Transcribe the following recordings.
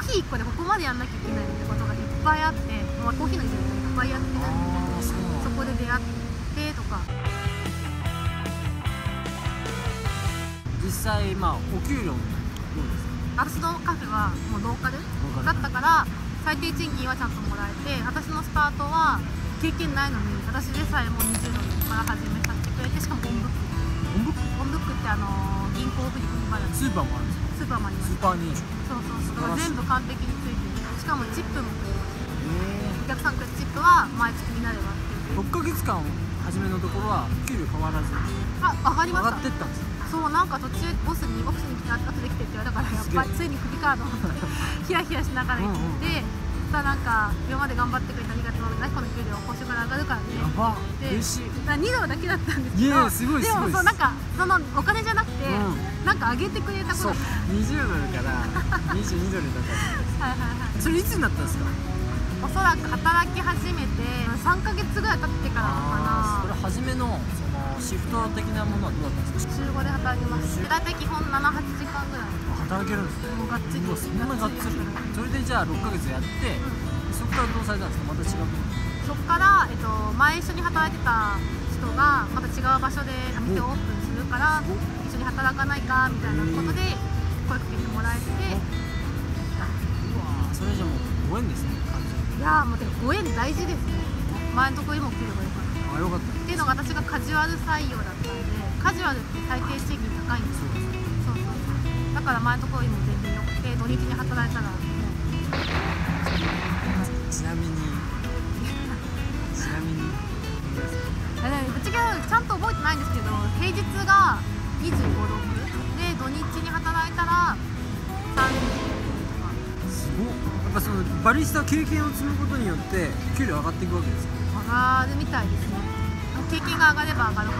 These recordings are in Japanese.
ーヒー1個でここまでやんなきゃいけないってことがいっぱいあって、まあ、コーヒーのイベントいっぱいやってるああそそこで出会ってとか実際まあお給料どうですか？私のカフェはもうローカルローカルだったから最低賃金はちゃんともらえて私のスタートは経験ないのに私でさえも20ドルから始めさせてくれてしかもオンブック？オンブックってあの銀行振り込み払いスーパーもあるんですか？スーパーもあります。スーパー認証そうそうそうだから全部完璧についてる。しかもチップもくれるえお客さんくれるチップは毎月になればっていう。6ヶ月間初めのところは給料変わらず。あ上がりま上したがってったんですよそうなんか途中ボスにボスに来て後で来てって言われたからやっぱりついに首カードをヒヤヒヤしながら行って、そしたらなんか今まで頑張ってくれてありがとう何この給料報酬から上がるからねやばで嬉しいだから2ドルだけだったんですけどすごいですもごい。ですそうなんかそのお金じゃなくて、うなんか上げてくれたこと。そう20ドルから22ドルになったはいはいはい。それいつになったんですか？おそらく働き始めて3ヶ月ぐらい経ってからあーそれかな初めのそのシフト的なものはどうだったんですか？週5で働きますで大体基本78時間ぐらい。働けるんですね。もうがっつり。そんながっつり。それでじゃあ6ヶ月やってそこからどうされたんですか？また違うそこから、えっと、前一緒に働いてた人がまた違う場所で店をオープンするからお一緒に働かないかみたいなことで声かけてもらえて。うわそれじゃもうご縁ですねいやーもうでもご縁大事ですね。前のところにも来ればよかったあよかった。っていうのが私がカジュアル採用だったんでカジュアルって最低賃金高いんですよ。そうそうそう。だから前のところにも全然よくて土日に働いたらもうゃけちゃんと覚えてないんですけど平日が2 5 6で土日に働いたら30すごっ。やっぱそのバリスタ経験を積むことによって給料上がっていくわけですか？上がるみたいですね。経験が上がれば上がるほ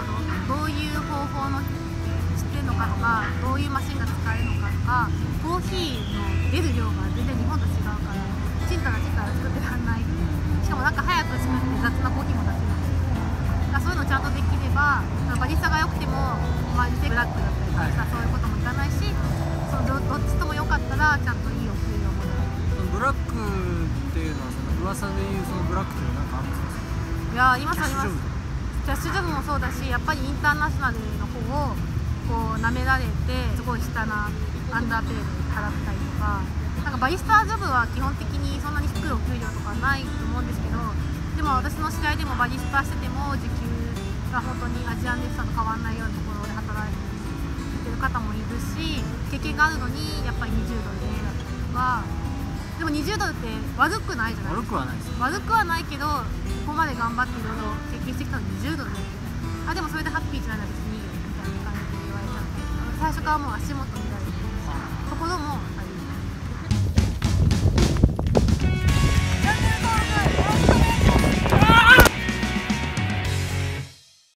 どどういう方法の知ってるのかとかどういうマシンが使えるのかとかコーヒーの出る量が全然日本と違うからちんたらちんたら作ってらんないしかもなんか早く作って雑なコばバリスタが良くてもまあブラックだったりとか、そういうこともいかないしそのどどっちとも良かったらちゃんといいお給料もらえる。そのブラックっていうのはその噂でいうそのブラックっていうのは何かあるんですか？いやーいますありシュジョブ？ますキャッシュジョブもそうだしやっぱりインターナショナルの方をこう舐められてすごい下なアンダーペイで払ったりとかなんかバリスタジョブは基本的にそんなに低いお給料とかないと思うんですけどでも私の試合でもバリスタしてても時給が本当にアジアンレスタと変わらないようなところで働いてる方もいるし経験があるのにやっぱり20ドルでだったりとかでも20ドルって悪くないじゃない？悪くはないです悪くはないけどここまで頑張っていろいろ経験してきたのに20ドルであでもそれでハッピーじゃないなら別にいいよみたいな感じで言われちゃったりとか最初からもう足元見られてところもあ